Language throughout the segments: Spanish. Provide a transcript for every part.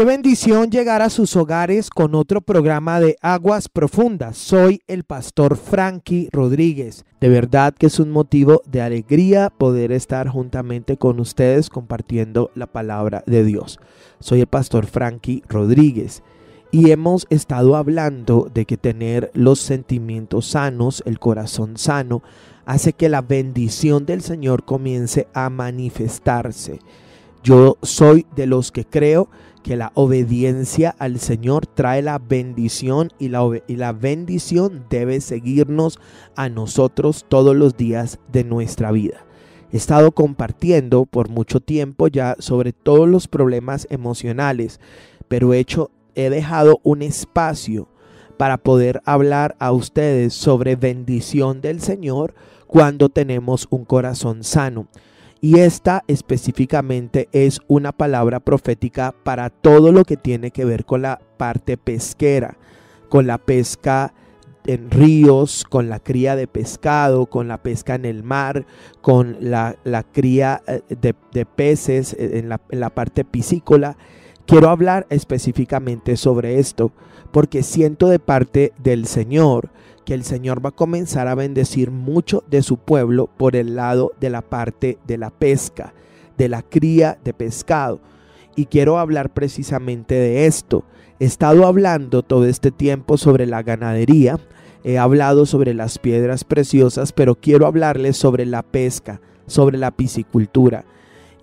Qué bendición llegar a sus hogares con otro programa de Aguas Profundas. Soy el pastor Frankie Rodríguez. De verdad que es un motivo de alegría poder estar juntamente con ustedes compartiendo la palabra de Dios. Soy el pastor Frankie Rodríguez y hemos estado hablando de que tener los sentimientos sanos, el corazón sano, hace que la bendición del Señor comience a manifestarse. Yo soy de los que creo la obediencia al Señor trae la bendición y la, y la, bendición debe seguirnos a nosotros todos los días de nuestra vida. He estado compartiendo por mucho tiempo ya sobre todos los problemas emocionales, pero he, hecho, he dejado un espacio para poder hablar a ustedes sobre bendición del Señor cuando tenemos un corazón sano. Y esta específicamente es una palabra profética para todo lo que tiene que ver con la parte pesquera, con la pesca en ríos, con la cría de pescado, con la pesca en el mar, con la, cría eh, de, peces eh, en la, en la parte piscícola. Quiero hablar específicamente sobre esto porque siento de parte del Señor que el Señor va a comenzar a bendecir mucho de su pueblo por el lado de la parte de la pesca, de la cría de pescado. Y quiero hablar precisamente de esto. He estado hablando todo este tiempo sobre la ganadería, he hablado sobre las piedras preciosas, pero quiero hablarles sobre la pesca, sobre la piscicultura.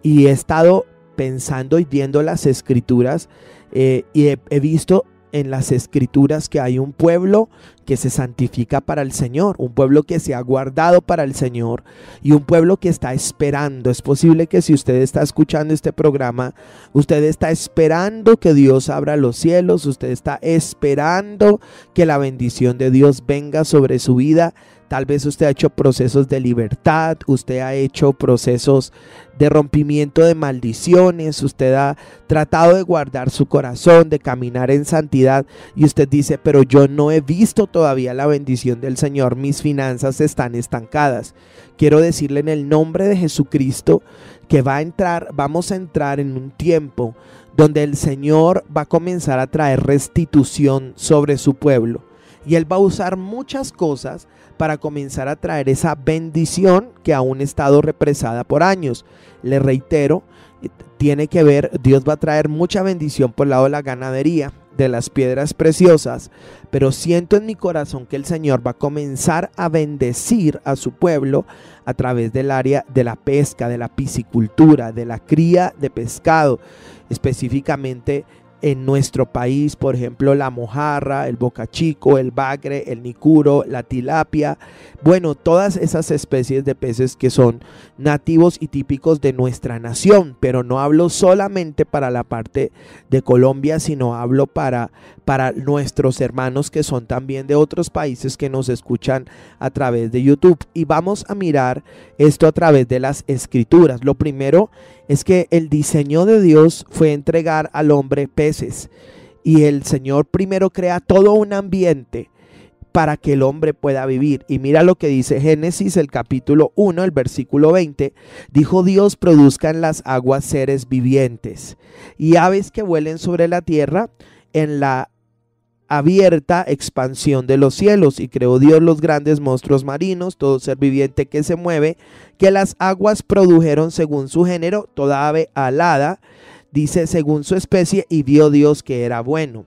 Y he estado pensando y viendo las escrituras eh, y he visto en las escrituras que hay un pueblo que se santifica para el Señor, un pueblo que se ha guardado para el Señor y un pueblo que está esperando. Es posible que si usted está escuchando este programa, usted está esperando que Dios abra los cielos, usted está esperando que la bendición de Dios venga sobre su vida Tal vez usted ha hecho procesos de libertad, usted ha hecho procesos de rompimiento de maldiciones, usted ha tratado de guardar su corazón, de caminar en santidad y usted dice, pero yo no he visto todavía la bendición del Señor, mis finanzas están estancadas. Quiero decirle en el nombre de Jesucristo que va a entrar, vamos a entrar en un tiempo donde el Señor va a comenzar a traer restitución sobre su pueblo y Él va a usar muchas cosas para comenzar a traer esa bendición que aún ha estado represada por años. Le reitero, tiene que ver, Dios va a traer mucha bendición por el lado de la ganadería, de las piedras preciosas, pero siento en mi corazón que el Señor va a comenzar a bendecir a su pueblo a través del área de la pesca, de la piscicultura, de la cría de pescado, específicamente en nuestro país, por ejemplo, la mojarra, el bocachico, el bagre, el nicuro, la tilapia, bueno, todas esas especies de peces que son nativos y típicos de nuestra nación, pero no hablo solamente para la parte de Colombia, sino hablo para, para nuestros hermanos que son también de otros países que nos escuchan a través de YouTube. Y vamos a mirar esto a través de las escrituras. Lo primero es que el diseño de Dios fue entregar al hombre peces. Y el Señor primero crea todo un ambiente para que el hombre pueda vivir. Y mira lo que dice Génesis, el capítulo 1, el versículo 20. Dijo Dios, produzcan las aguas seres vivientes y aves que vuelen sobre la tierra en la abierta expansión de los cielos y creó Dios los grandes monstruos marinos, todo ser viviente que se mueve, que las aguas produjeron según su género, toda ave alada, dice según su especie, y vio Dios que era bueno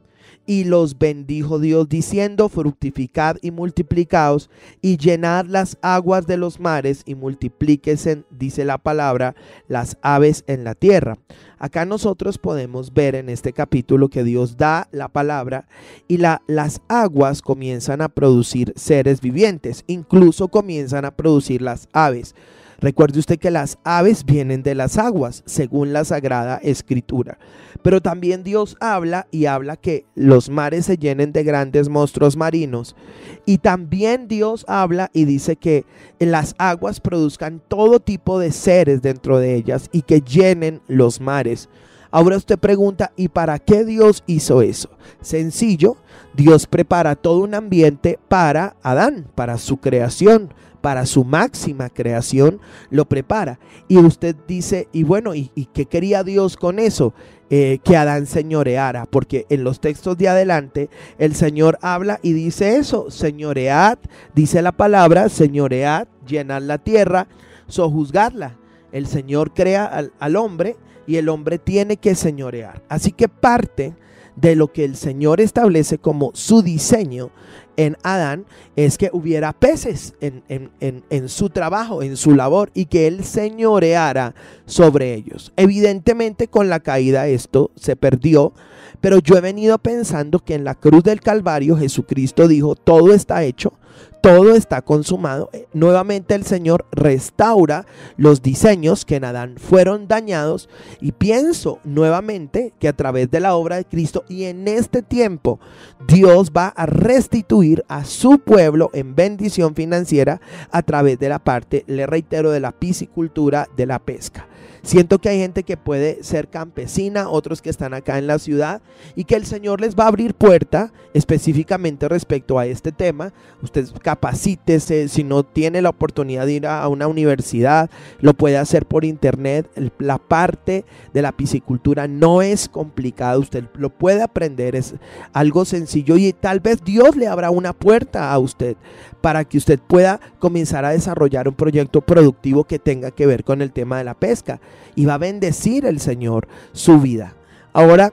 y los bendijo Dios diciendo, fructificad y multiplicaos y llenad las aguas de los mares y multiplíquese, dice la palabra, las aves en la tierra. Acá nosotros podemos ver en este capítulo que Dios da la palabra y la, las aguas comienzan a producir seres vivientes, incluso comienzan a producir las aves. Recuerde usted que las aves vienen de las aguas, según la Sagrada Escritura. Pero también Dios habla y habla que los mares se llenen de grandes monstruos marinos. Y también Dios habla y dice que las aguas produzcan todo tipo de seres dentro de ellas y que llenen los mares. Ahora usted pregunta, ¿y para qué Dios hizo eso? Sencillo, Dios prepara todo un ambiente para Adán, para su creación, para su máxima creación, lo prepara. Y usted dice, y bueno, ¿y, qué quería Dios con eso? Eh, que Adán señoreara, porque en los textos de adelante el Señor habla y dice eso, señoread, dice la palabra, señoread, llenad la tierra, sojuzgadla. El Señor crea al, al hombre y el hombre tiene que señorear. Así que parte de lo que el Señor establece como su diseño en Adán es que hubiera peces en, en, su trabajo, en su labor, y que Él señoreara sobre ellos. Evidentemente con la caída esto se perdió, pero yo he venido pensando que en la cruz del Calvario Jesucristo dijo, todo está hecho, todo está consumado. Eh, nuevamente el Señor restaura los diseños que en Adán fueron dañados y pienso nuevamente que a través de la obra de Cristo y en este tiempo Dios va a restituir a su pueblo en bendición financiera a través de la parte, le reitero, de la piscicultura, de la pesca. Siento que hay gente que puede ser campesina, otros que están acá en la ciudad y que el Señor les va a abrir puerta específicamente respecto a este tema. Usted capacítese, si no tiene la oportunidad de ir a una universidad, lo puede hacer por internet. La parte de la piscicultura no es complicada, usted lo puede aprender, es algo sencillo y tal vez Dios le abra una puerta a usted para que usted pueda comenzar a desarrollar un proyecto productivo que tenga que ver con el tema de la pesca. Y va a bendecir el Señor su vida. Ahora,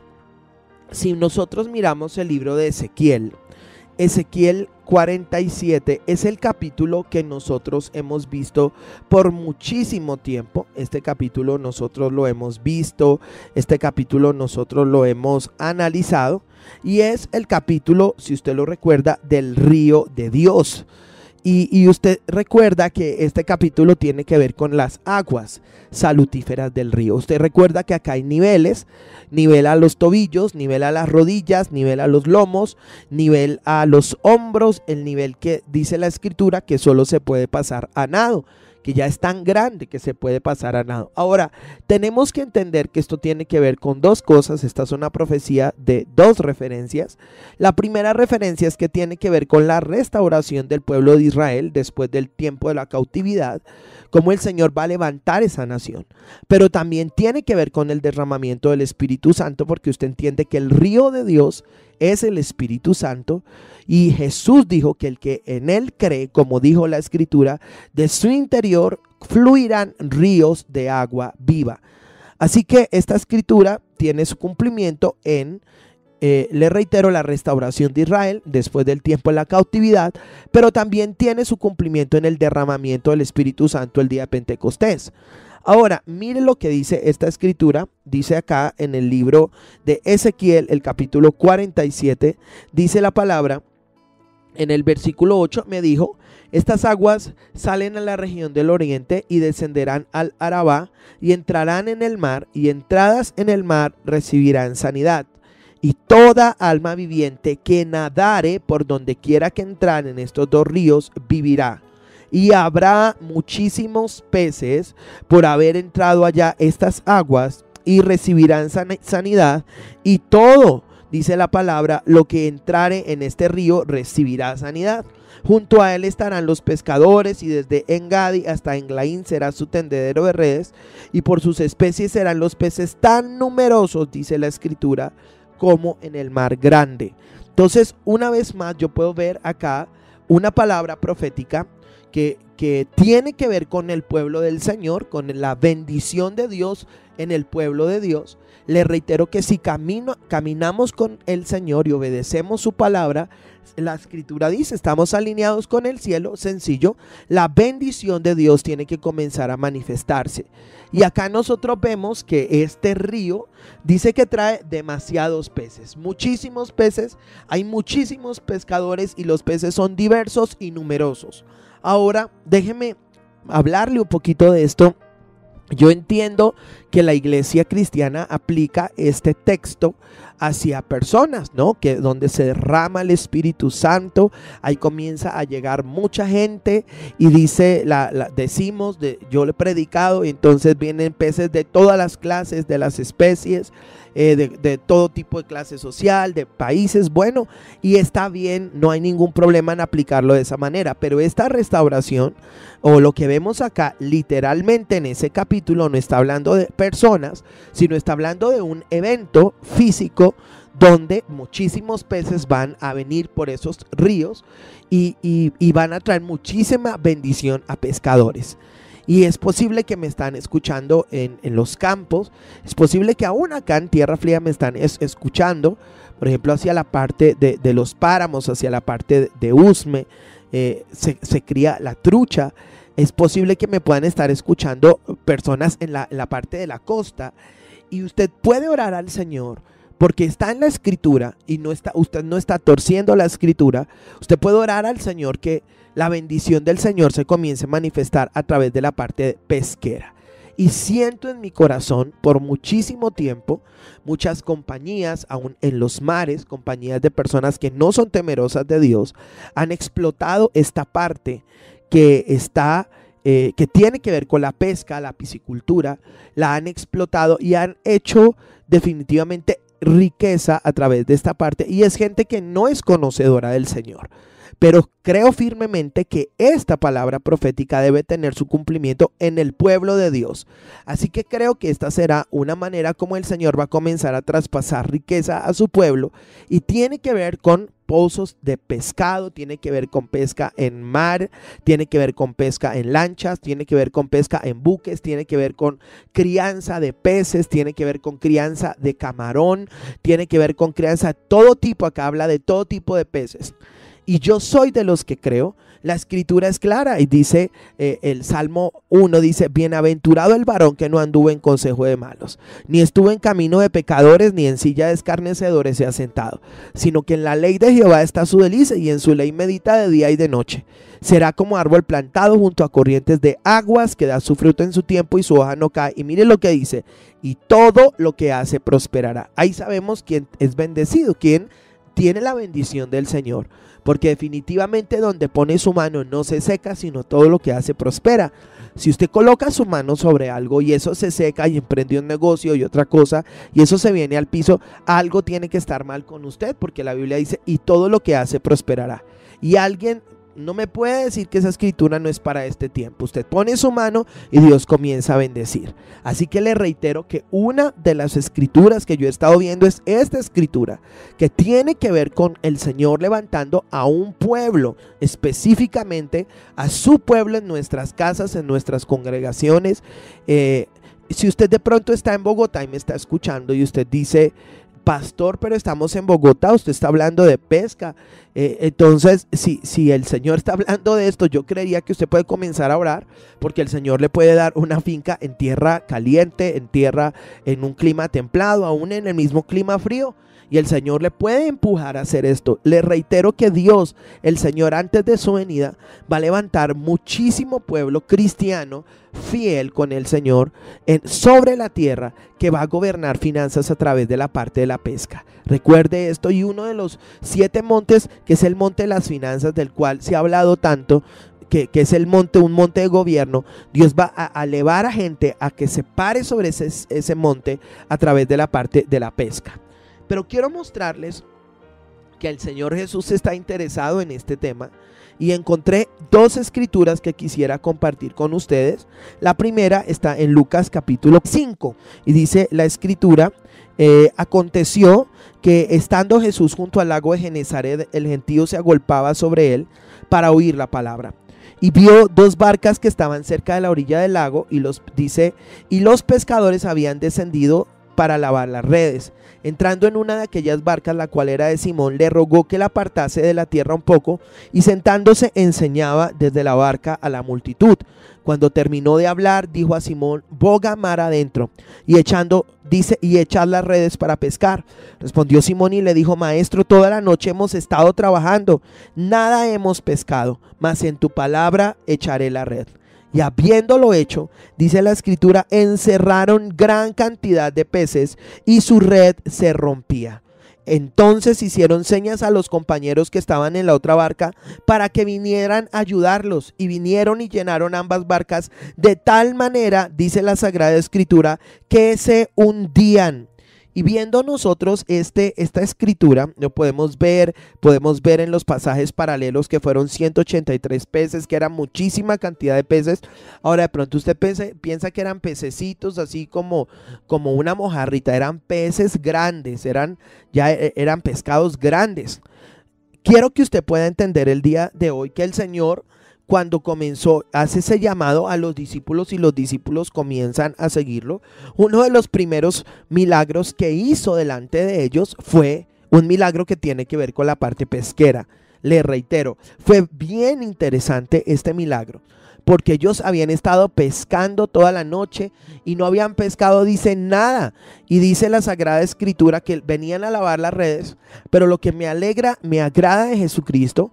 si nosotros miramos el libro de Ezequiel, Ezequiel 47 es el capítulo que nosotros hemos visto por muchísimo tiempo. Este capítulo nosotros lo hemos visto, este capítulo nosotros lo hemos analizado y es el capítulo, si usted lo recuerda, del río de Dios. Y, usted recuerda que este capítulo tiene que ver con las aguas salutíferas del río. Usted recuerda que acá hay niveles, nivel a los tobillos, nivel a las rodillas, nivel a los lomos, nivel a los hombros, el nivel que dice la escritura que solo se puede pasar a nado que ya es tan grande que se puede pasar a nado. Ahora, tenemos que entender que esto tiene que ver con dos cosas. Esta es una profecía de dos referencias. La primera referencia es que tiene que ver con la restauración del pueblo de Israel después del tiempo de la cautividad, cómo el Señor va a levantar esa nación. Pero también tiene que ver con el derramamiento del Espíritu Santo, porque usted entiende que el río de Dios es el Espíritu Santo. Y Jesús dijo que el que en él cree, como dijo la escritura, de su interior fluirán ríos de agua viva. Así que esta escritura tiene su cumplimiento en, eh, le reitero, la restauración de Israel después del tiempo de la cautividad, pero también tiene su cumplimiento en el derramamiento del Espíritu Santo el día de Pentecostés. Ahora, mire lo que dice esta escritura, dice acá en el libro de Ezequiel, el capítulo 47, dice la palabra, en el versículo 8 me dijo, estas aguas salen a la región del oriente y descenderán al Arabá y entrarán en el mar y entradas en el mar recibirán sanidad. Y toda alma viviente que nadare por donde quiera que entrar en estos dos ríos vivirá y habrá muchísimos peces por haber entrado allá estas aguas y recibirán sanidad y todo, dice la palabra, lo que entrare en este río recibirá sanidad. Junto a él estarán los pescadores y desde Engadi hasta Englaín será su tendedero de redes y por sus especies serán los peces tan numerosos, dice la escritura, como en el mar grande. Entonces, una vez más, yo puedo ver acá una palabra profética que, tiene que ver con el pueblo del Señor, con la bendición de Dios en el pueblo de Dios. Le reitero que si camino, caminamos con el Señor y obedecemos su palabra, la escritura dice, estamos alineados con el cielo, sencillo, la bendición de Dios tiene que comenzar a manifestarse. Y acá nosotros vemos que este río dice que trae demasiados peces, muchísimos peces, hay muchísimos pescadores y los peces son diversos y numerosos. Ahora, déjeme hablarle un poquito de esto. Yo entiendo que la iglesia cristiana aplica este texto hacia personas, ¿no? Que donde se derrama el Espíritu Santo, ahí comienza a llegar mucha gente y dice, la, decimos, de, yo le he predicado, y entonces vienen peces de todas las clases, de las especies, eh, de, todo tipo de clase social, de países, bueno, y está bien, no hay ningún problema en aplicarlo de esa manera, pero esta restauración o lo que vemos acá literalmente en ese capítulo no está hablando de personas, sino está hablando de un evento físico donde muchísimos peces van a venir por esos ríos y, van a traer muchísima bendición a pescadores. Y es posible que me están escuchando en, los campos, es posible que aún acá en Tierra Fría me están escuchando, por ejemplo, hacia la parte de, los páramos, hacia la parte de Usme, eh, se, cría la trucha. Es posible que me puedan estar escuchando personas en la parte de la costa. Y usted puede orar al Señor porque está en la escritura y no está, usted no está torciendo la escritura. Usted puede orar al Señor que la bendición del Señor se comience a manifestar a través de la parte pesquera. Y siento en mi corazón por muchísimo tiempo muchas compañías, aún en los mares, compañías de personas que no son temerosas de Dios, han explotado esta parte que está, eh, que tiene que ver con la pesca, la piscicultura, la han explotado y han hecho definitivamente riqueza a través de esta parte. Y es gente que no es conocedora del Señor. Pero creo firmemente que esta palabra profética debe tener su cumplimiento en el pueblo de Dios. Así que creo que esta será una manera como el Señor va a comenzar a traspasar riqueza a su pueblo y tiene que ver con pozos de pescado, tiene que ver con pesca en mar, tiene que ver con pesca en lanchas, tiene que ver con pesca en buques, tiene que ver con crianza de peces, tiene que ver con crianza de camarón, tiene que ver con crianza de todo tipo, acá habla de todo tipo de peces. Y yo soy de los que creo. La escritura es clara y dice eh, el Salmo 1, dice, bienaventurado el varón que no anduvo en consejo de malos, ni estuvo en camino de pecadores, ni en silla de escarnecedores se ha sentado, sino que en la ley de Jehová está su delicia y en su ley medita de día y de noche. Será como árbol plantado junto a corrientes de aguas que da su fruto en su tiempo y su hoja no cae. Y mire lo que dice, y todo lo que hace prosperará. Ahí sabemos quién es bendecido, quién tiene la bendición del Señor porque definitivamente donde pone su mano no se seca, sino todo lo que hace prospera. Si usted coloca su mano sobre algo y eso se seca y emprende un negocio y otra cosa y eso se viene al piso, algo tiene que estar mal con usted porque la Biblia dice, y todo lo que hace prosperará. Y alguien no me puede decir que esa escritura no es para este tiempo. Usted pone su mano y Dios comienza a bendecir. Así que le reitero que una de las escrituras que yo he estado viendo es esta escritura, que tiene que ver con el Señor levantando a un pueblo, específicamente a su pueblo en nuestras casas, en nuestras congregaciones. Eh, si usted de pronto está en Bogotá y me está escuchando y usted dice, pastor, pero estamos en Bogotá, usted está hablando de pesca. Eh, entonces, si, si el Señor está hablando de esto, yo creería que usted puede comenzar a orar, porque el Señor le puede dar una finca en tierra caliente, en tierra, en un clima templado, aún en el mismo clima frío. Y el Señor le puede empujar a hacer esto. Le reitero que Dios, el Señor, antes de su venida, va a levantar muchísimo pueblo cristiano fiel con el Señor sobre la tierra que va a gobernar finanzas a través de la parte de la pesca. Recuerde esto y uno de los siete montes, que es el monte de las finanzas, del cual se ha hablado tanto, que, es el monte, un monte de gobierno, Dios va a, elevar a gente a que se pare sobre ese, ese monte a través de la parte de la pesca. Pero quiero mostrarles que el Señor Jesús está interesado en este tema y encontré dos escrituras que quisiera compartir con ustedes. La primera está en Lucas capítulo 5 y dice la escritura, eh, aconteció que estando Jesús junto al lago de Genezaret, el gentío se agolpaba sobre él para oír la palabra. Y vio dos barcas que estaban cerca de la orilla del lago y los dice, y los pescadores habían descendido para lavar las redes. Entrando en una de aquellas barcas, la cual era de Simón, le rogó que la apartase de la tierra un poco y sentándose enseñaba desde la barca a la multitud. Cuando terminó de hablar, dijo a Simón, boga mar adentro y echando, dice, y echad las redes para pescar. Respondió Simón y le dijo, maestro, toda la noche hemos estado trabajando, nada hemos pescado, mas en tu palabra echaré la red. Y habiéndolo hecho, dice la escritura, encerraron gran cantidad de peces y su red se rompía. Entonces hicieron señas a los compañeros que estaban en la otra barca para que vinieran a ayudarlos y vinieron y llenaron ambas barcas de tal manera, dice la Sagrada Escritura, que se hundían. Y viendo nosotros este, esta escritura, lo podemos ver, podemos ver en los pasajes paralelos que fueron 183 peces, que era muchísima cantidad de peces. Ahora de pronto usted piensa, que eran pececitos así como, como una mojarrita, eran peces grandes, eran, ya e, eran pescados grandes. Quiero que usted pueda entender el día de hoy que el Señor cuando comenzó, hace ese llamado a los discípulos y los discípulos comienzan a seguirlo, uno de los primeros milagros que hizo delante de ellos fue un milagro que tiene que ver con la parte pesquera. Le reitero, fue bien interesante este milagro, porque ellos habían estado pescando toda la noche y no habían pescado, dice nada. Y dice la Sagrada Escritura que venían a lavar las redes, pero lo que me alegra, me agrada de Jesucristo,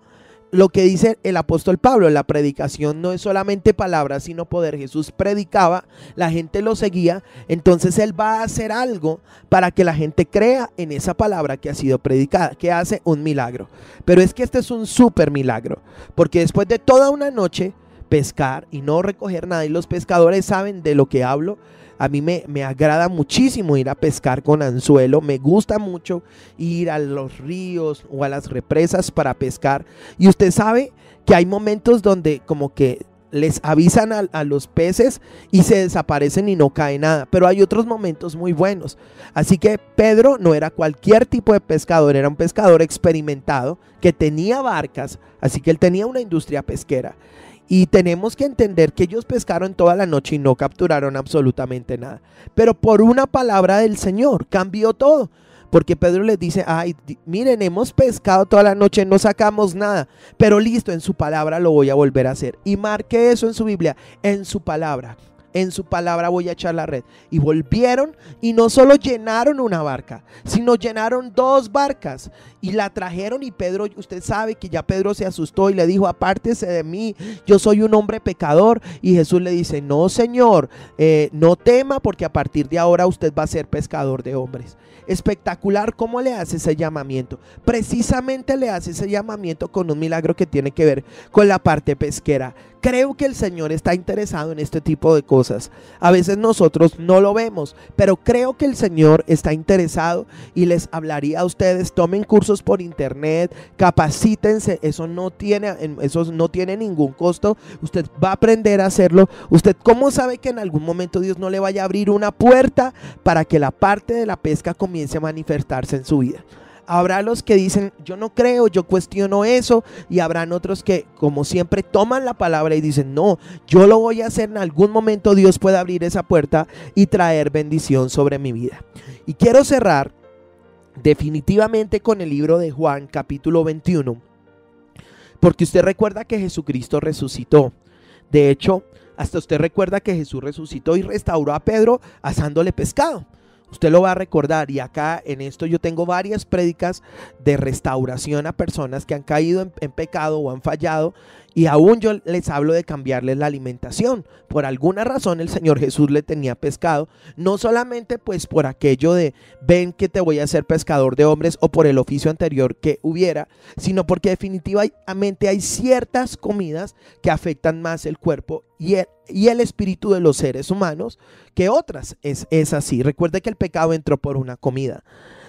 lo que dice el apóstol Pablo, la predicación no es solamente palabras, sino poder. Jesús predicaba, la gente lo seguía, entonces Él va a hacer algo para que la gente crea en esa palabra que ha sido predicada, que hace un milagro. Pero es que este es un súper milagro, porque después de toda una noche pescar y no recoger nada, y los pescadores saben de lo que hablo, a mí me, me, agrada muchísimo ir a pescar con anzuelo. Me gusta mucho ir a los ríos o a las represas para pescar. Y usted sabe que hay momentos donde como que les avisan a, a, los peces y se desaparecen y no cae nada. Pero hay otros momentos muy buenos. Así que Pedro no era cualquier tipo de pescador, era un pescador experimentado que tenía barcas, así que él tenía una industria pesquera. Y tenemos que entender que ellos pescaron toda la noche y no capturaron absolutamente nada. Pero por una palabra del Señor cambió todo. Porque Pedro les dice, ay, miren, hemos pescado toda la noche, no sacamos nada. Pero listo, en su palabra lo voy a volver a hacer. Y marque eso en su Biblia, en su palabra en su palabra voy a echar la red. Y volvieron y no solo llenaron una barca, sino llenaron dos barcas y la trajeron y Pedro, usted sabe que ya Pedro se asustó y le dijo, apártese de mí, yo soy un hombre pecador. Y Jesús le dice, no señor, eh, no tema porque a partir de ahora usted va a ser pescador de hombres. Espectacular cómo le hace ese llamamiento. Precisamente le hace ese llamamiento con un milagro que tiene que ver con la parte pesquera. Creo que el Señor está interesado en este tipo de cosas. A veces nosotros no lo vemos, pero creo que el Señor está interesado y les hablaría a ustedes, tomen cursos por internet, capacítense, eso no tiene eso no tiene ningún costo. Usted va a aprender a hacerlo. Usted cómo sabe que en algún momento Dios no le vaya a abrir una puerta para que la parte de la pesca comience a manifestarse en su vida. Habrá los que dicen, yo no creo, yo cuestiono eso. Y habrán otros que, como siempre, toman la palabra y dicen, no, yo lo voy a hacer. En algún momento Dios puede abrir esa puerta y traer bendición sobre mi vida. Y quiero cerrar definitivamente con el libro de Juan capítulo 21. Porque usted recuerda que Jesucristo resucitó. De hecho, hasta usted recuerda que Jesús resucitó y restauró a Pedro asándole pescado. Usted lo va a recordar y acá en esto yo tengo varias prédicas de restauración a personas que han caído en, en, pecado o han fallado y aún yo les hablo de cambiarles la alimentación. Por alguna razón el Señor Jesús le tenía pescado, no solamente pues por aquello de ven que te voy a hacer pescador de hombres o por el oficio anterior que hubiera, sino porque definitivamente hay ciertas comidas que afectan más el cuerpo y el, y el espíritu de los seres humanos que otras. Es, es así. Recuerde que el pecado entró por una comida.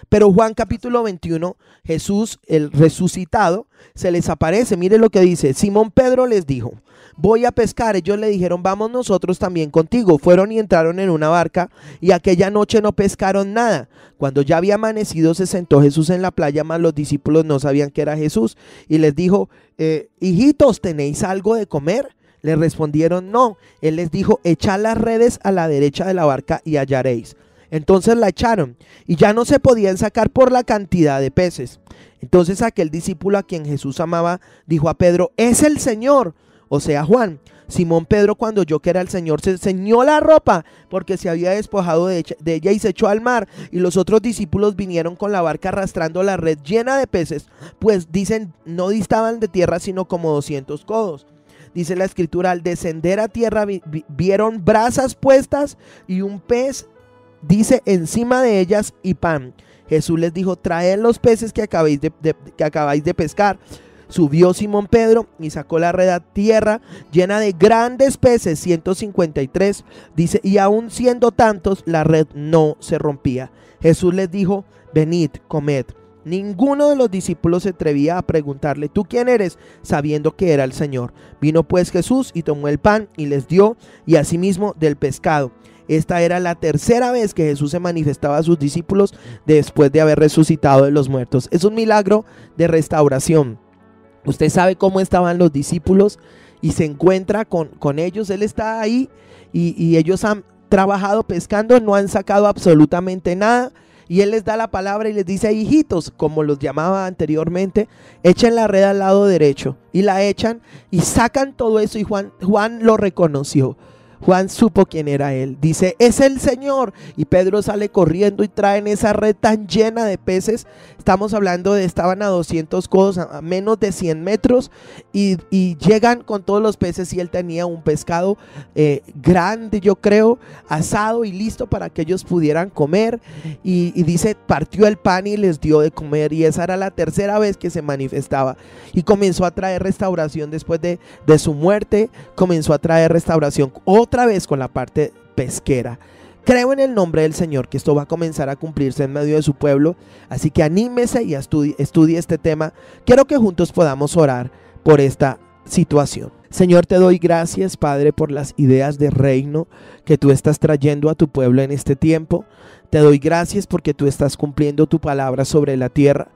Pero Juan capítulo 21, Jesús, el resucitado, se les aparece. Mire lo que dice. Simón Pedro les dijo, voy a pescar. Ellos le dijeron, vamos nosotros también contigo. Fueron y entraron en una barca y aquella noche no pescaron nada. Cuando ya había amanecido se sentó Jesús en la playa, mas los discípulos no sabían que era Jesús. Y les dijo, eh, hijitos, ¿tenéis algo de comer? Le respondieron, no. Él les dijo, echad las redes a la derecha de la barca y hallaréis. Entonces la echaron y ya no se podían sacar por la cantidad de peces. Entonces aquel discípulo a quien Jesús amaba dijo a Pedro, es el Señor, o sea Juan. Simón Pedro cuando oyó que era el Señor se ceñó la ropa porque se había despojado de, ella y se echó al mar. Y los otros discípulos vinieron con la barca arrastrando la red llena de peces, pues dicen no distaban de tierra sino como 200 codos. Dice la escritura, al descender a tierra vieron brasas puestas y un pez dice encima de ellas y pan. Jesús les dijo, traed los peces que acabáis de, que acabáis de pescar. Subió Simón Pedro y sacó la red a tierra llena de grandes peces, 153. Dice, y aún siendo tantos, la red no se rompía. Jesús les dijo, venid, comed. Ninguno de los discípulos se atrevía a preguntarle, ¿tú quién eres? sabiendo que era el Señor. Vino pues Jesús y tomó el pan y les dio, y asimismo del pescado. Esta era la tercera vez que Jesús se manifestaba a sus discípulos después de haber resucitado de los muertos. Es un milagro de restauración. Usted sabe cómo estaban los discípulos y se encuentra con, con ellos. Él está ahí y, y ellos han trabajado pescando, no han sacado absolutamente nada y él les da la palabra y les dice, hijitos, como los llamaba anteriormente, echen la red al lado derecho. Y la echan y sacan todo eso y Juan, Juan lo reconoció. Juan supo quién era él. Dice, es el Señor. Y Pedro sale corriendo y traen esa red tan llena de peces. Estamos hablando de, estaban a 200 codos, a menos de 100 metros. Y, llegan con todos los peces y él tenía un pescado eh, grande, yo creo, asado y listo para que ellos pudieran comer. Y, dice, partió el pan y les dio de comer. Y esa era la tercera vez que se manifestaba. Y comenzó a traer restauración después de, de su muerte. Comenzó a traer restauración otra vez con la parte pesquera. Creo en el nombre del Señor que esto va a comenzar a cumplirse en medio de su pueblo, así que anímese y estudie, estudie este tema. Quiero que juntos podamos orar por esta situación. Señor, te doy gracias, Padre, por las ideas de reino que tú estás trayendo a tu pueblo en este tiempo. Te doy gracias porque tú estás cumpliendo tu palabra sobre la tierra.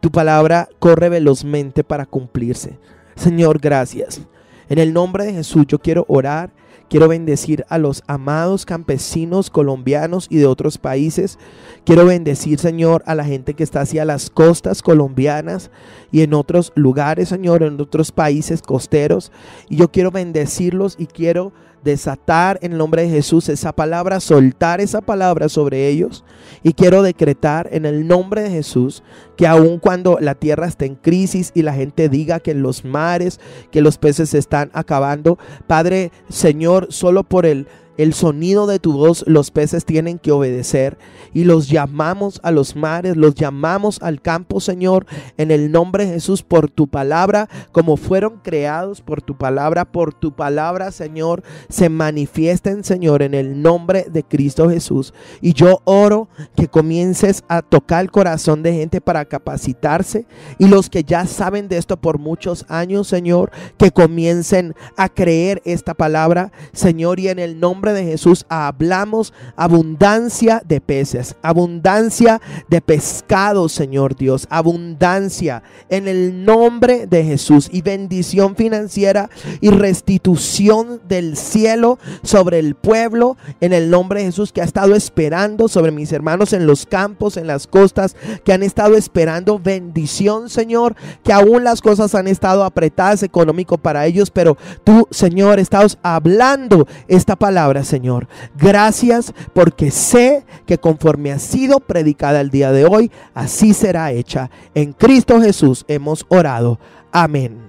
Tu palabra corre velozmente para cumplirse. Señor, gracias. En el nombre de Jesús yo quiero orar Quiero bendecir a los amados campesinos colombianos y de otros países. Quiero bendecir, Señor, a la gente que está hacia las costas colombianas y en otros lugares, Señor, en otros países costeros. Y yo quiero bendecirlos y quiero desatar en el nombre de Jesús esa palabra, soltar esa palabra sobre ellos. Y quiero decretar en el nombre de Jesús que aun cuando la tierra esté en crisis y la gente diga que los mares, que los peces se están acabando, Padre Señor, solo por el el sonido de tu voz los peces tienen que obedecer y los llamamos a los mares, los llamamos al campo, Señor, en el nombre de Jesús, por tu palabra, como fueron creados por tu palabra, por tu palabra, Señor, se manifiesten, Señor, en el nombre de Cristo Jesús. Y yo oro que comiences a tocar el corazón de gente para capacitarse y los que ya saben de esto por muchos años, Señor, que comiencen a creer esta palabra, Señor, y en el nombre de Jesús hablamos abundancia de peces, abundancia de pescado, Señor Dios, abundancia en el nombre de Jesús y bendición financiera y restitución del cielo sobre el pueblo en el nombre de Jesús que ha estado esperando sobre mis hermanos en los campos, en las costas, que han estado esperando bendición, Señor, que aún las cosas han estado apretadas económico para ellos, pero tú, Señor, estás hablando esta Señor. Gracias porque sé que conforme ha sido predicada el día de hoy, así será hecha. En Cristo Jesús hemos orado. Amén.